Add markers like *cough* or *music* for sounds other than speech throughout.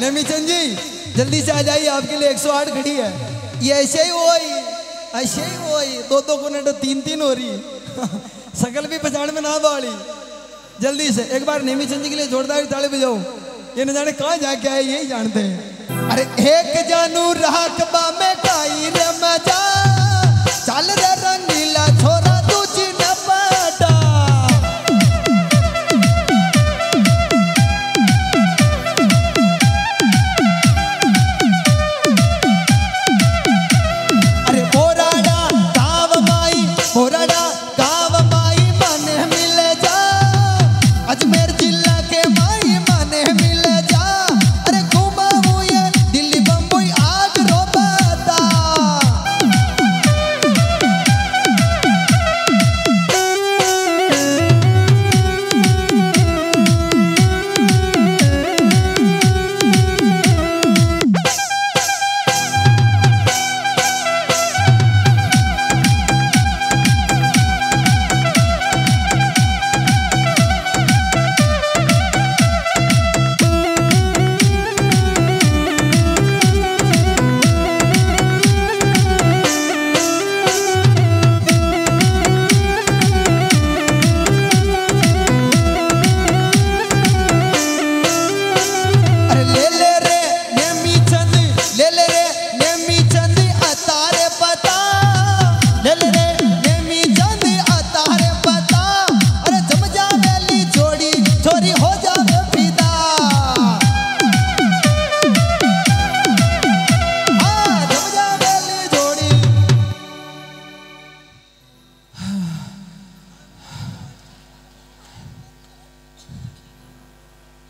108 खड़ी है नेमी चंद जी, जल्दी से आ जाइए, आपके लिए 108 खड़ी है। ये ऐसे ही वही ऐसे ही वही दो दो को तो तीन तीन हो रही *laughs* सकल भी पहचान में ना बाड़ी जल्दी से, एक बार नेमी चंद जी के लिए जोरदार ताली बजाओ ये न जाने कहाँ जाके आए, यही जानते हैं। अरे, एक जानू रहा कबा में रे मज़ा।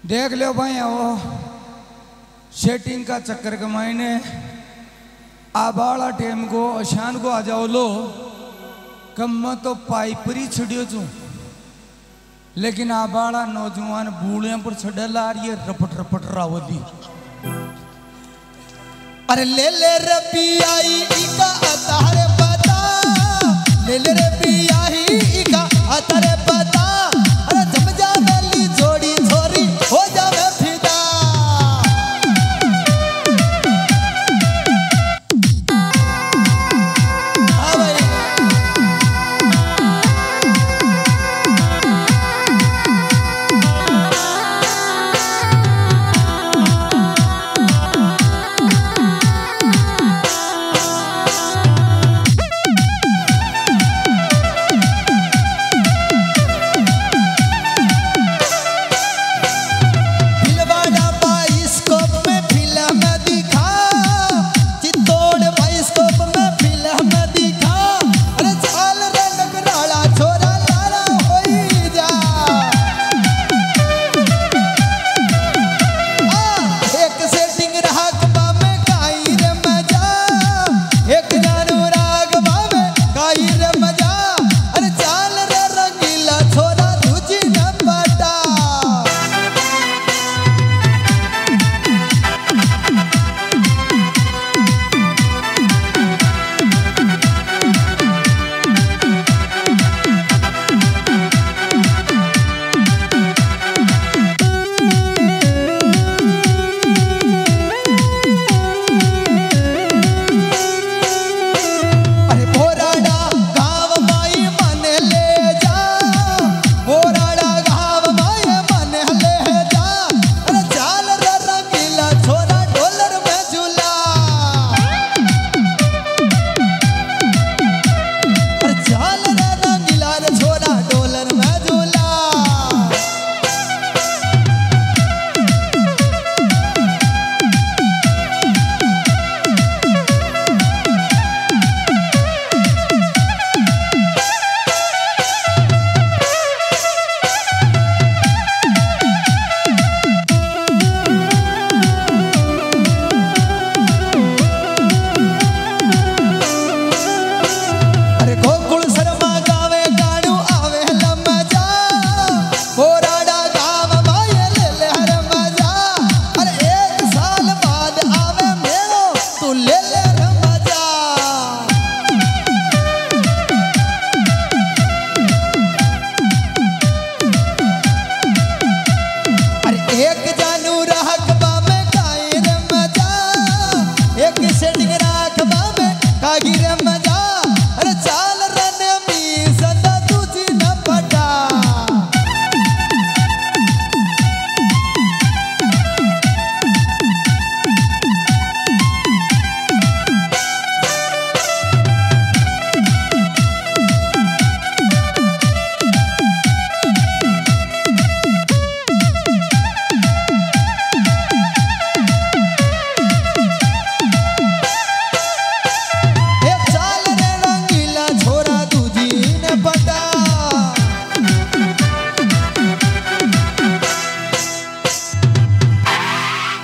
देख लो भाई वो सेटिंग का चक्कर के मायने आबाड़ा टेम को अशान को आ जाओ लो। कम तो पाइपरी छड़ियो चू। लेकिन आबाड़ा नौजवान बूढ़े पर छड़ल आ रही है, रपट रपट रावली अरे ले ले रे पियाई इका, अतारे पता। ले ले रे पियाई इका, अतारे